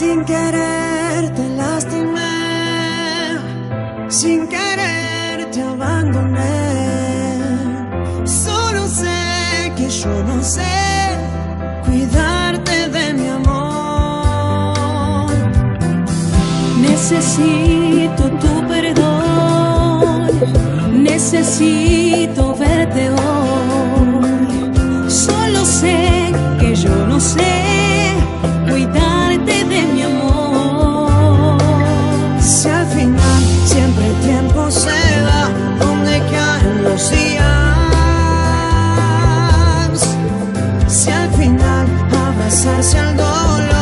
Sin querer te sin querer te abandoné. Solo sé que yo no sé cuidarte de mi amor. Necesito tu perdón, necesito verte hoy. Y al final, abrazarse al dolor.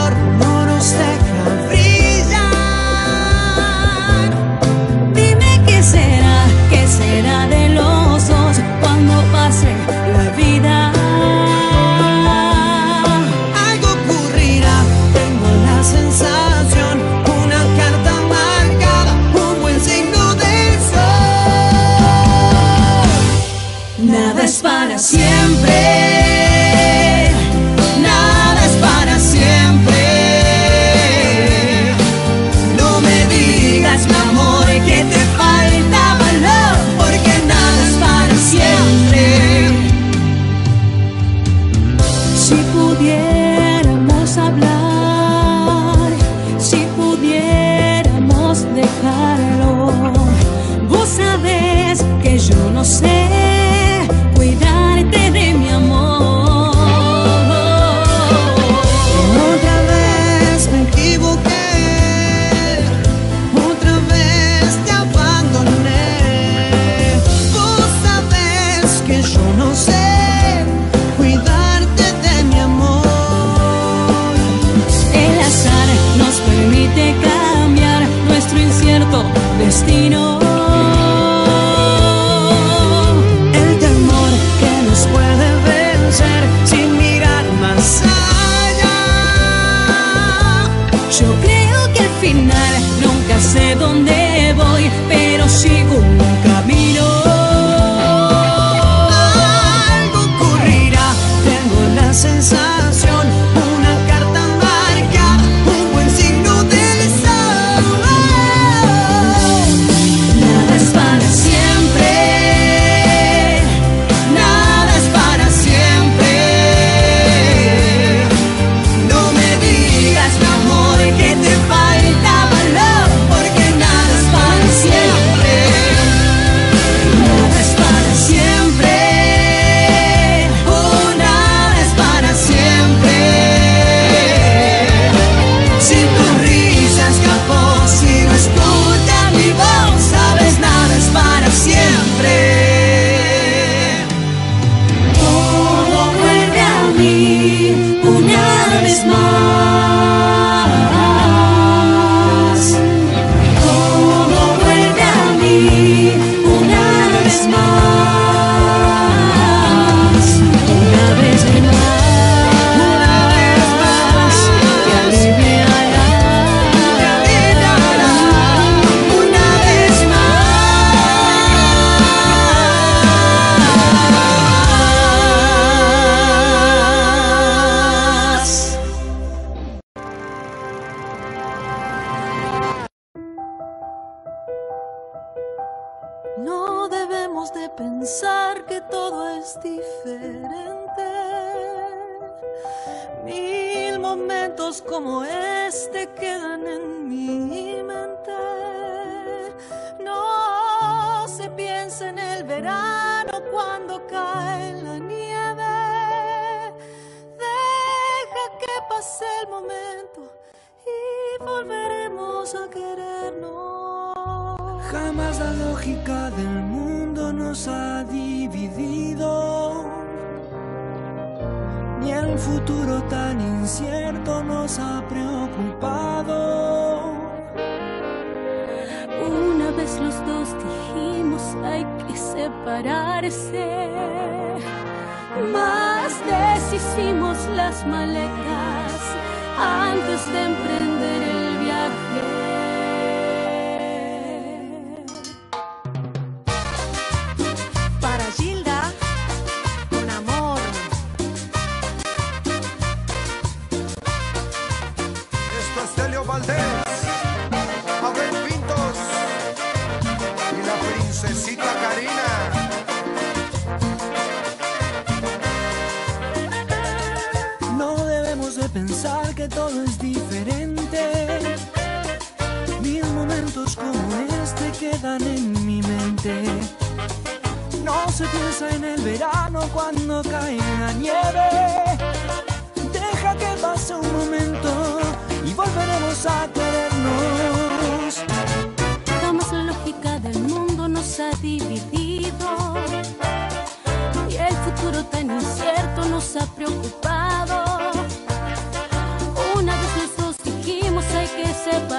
destino. pensar que todo es diferente. Mil momentos como este quedan en mi mente. No se piensa en el verano cuando cae la nieve. Deja que pase el momento y volveremos a querernos. Jamás la lógica del mundo nos ha dividido, ni el futuro tan incierto nos ha preocupado. Una vez los dos dijimos hay que separarse, más deshicimos las maletas antes de emprender el viaje. Pensar que todo es diferente. Mil momentos como este quedan en mi mente. No se piensa en el verano cuando cae la nieve. Preocupado.